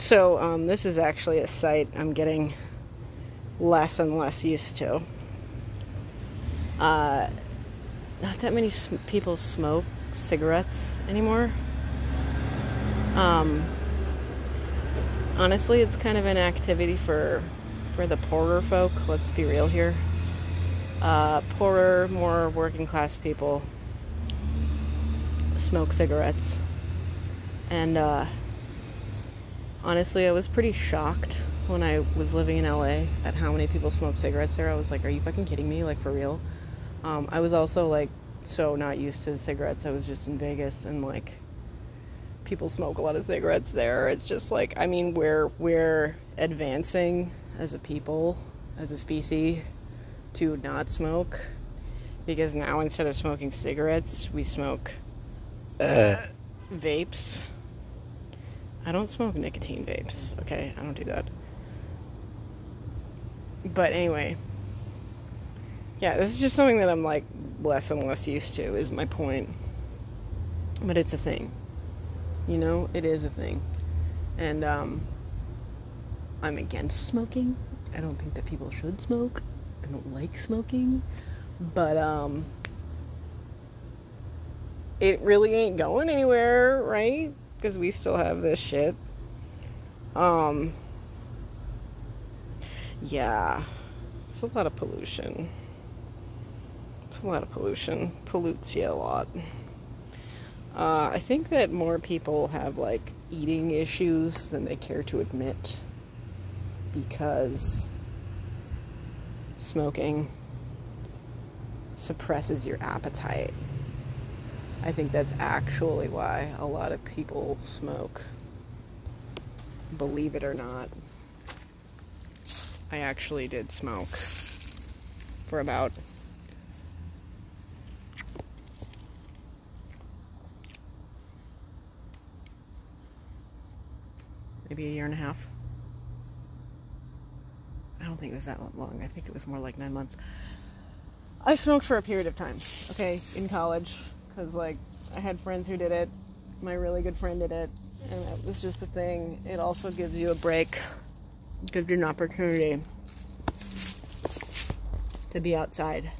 So, um, this is actually a sight I'm getting less and less used to. Uh, not that many sm- people smoke cigarettes anymore. Um, honestly, it's kind of an activity for for the poorer folk. Let's be real here. Uh, poorer, more working class people smoke cigarettes, and uh, honestly, I was pretty shocked when I was living in LA at how many people smoke cigarettes there. I was like, "Are you fucking kidding me? Like for real?" Um, I was also like so not used to cigarettes. I was just in Vegas and like people smoke a lot of cigarettes there. It's just like I mean we're we're advancing as a people, as a species to not smoke because now instead of smoking cigarettes, we smoke uh, vapes. I don't smoke nicotine vapes, okay? I don't do that. But anyway, yeah, this is just something that I'm like less and less used to, is my point. But it's a thing. You know, it is a thing. And um, I'm against smoking. I don't think that people should smoke. I don't like smoking. But um, it really ain't going anywhere, right? Because we still have this shit. Um, yeah, it's a lot of pollution It's a lot of pollution. Pollutes you a lot. Uh, I think that more people have like eating issues than they care to admit because smoking suppresses your appetite. I think that's actually why a lot of people smoke. Believe it or not. I actually did smoke for about maybe a year and a half. I don't think it was that long. I think it was more like nine months. I smoked for a period of time, okay, in college, because like I had friends who did it. My really good friend did it, and it was just a thing. It also gives you a break, gives you an opportunity to be outside.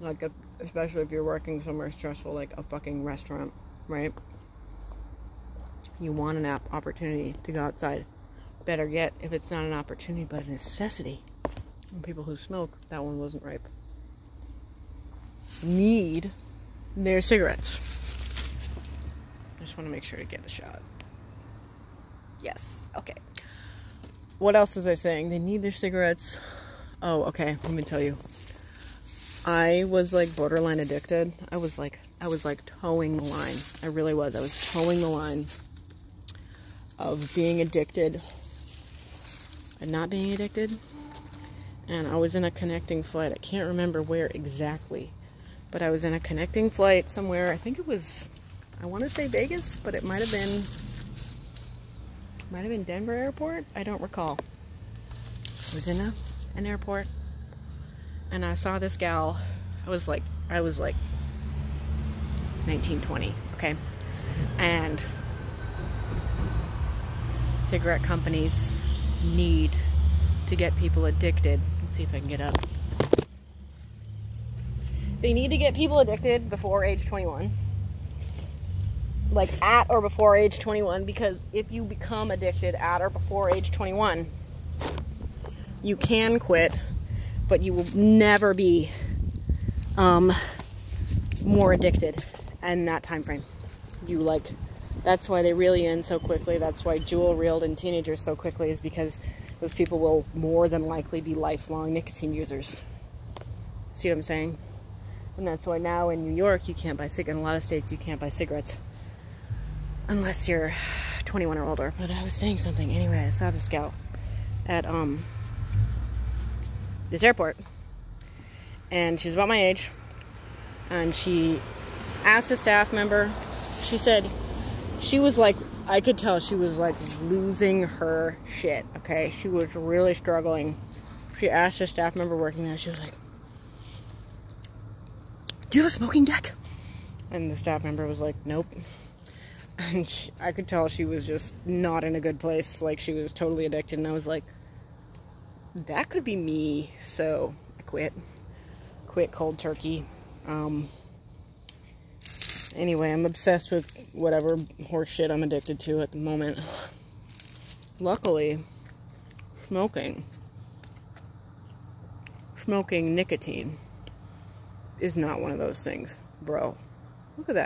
Like, especially if you're working somewhere stressful, like a fucking restaurant, right? you want an app opportunity to go outside. Better yet, if it's not an opportunity but a necessity. And people who smoke, that one wasn't ripe. Need their cigarettes. I just want to make sure to get the shot. Yes, okay. What else was I saying? They need their cigarettes. Oh, okay, let me tell you. I was like borderline addicted. I was like I was like toeing the line. I really was. I was toeing the line of being addicted and not being addicted. And I was in a connecting flight. I can't remember where exactly, but I was in a connecting flight somewhere. I think it was, I want to say Vegas, but it might have been, might have been Denver Airport. I don't recall. I was in a, an airport, and I saw this gal. I was like, I was like 1920, okay, and cigarette companies need to get people addicted. Let's see if I can get up. They need to get people addicted before age 21. Like at or before age 21 because if you become addicted at or before age 21, you can quit, but you will never be um, more addicted in that time frame. You like that's why they you in so quickly. That's why Juul reeled in teenagers so quickly is because those people will more than likely be lifelong nicotine users. See what I'm saying? And that's why now in New York you can't buy cigarettes. In a lot of states you can't buy cigarettes unless you're 21 or older. But I was saying something anyway. I saw this gal at um this airport, and she's about my age, and she asked a staff member. She said, she was like, I could tell she was like losing her shit, okay? She was really struggling. She asked a staff member working there, she was like, Do you have a smoking deck? And the staff member was like, Nope. And she, I could tell she was just not in a good place. Like she was totally addicted. And I was like, that could be me. So I quit. Quit cold turkey. Um, anyway, I'm obsessed with whatever horse shit I'm addicted to at the moment. Luckily, smoking, smoking nicotine is not one of those things. Bro, look at that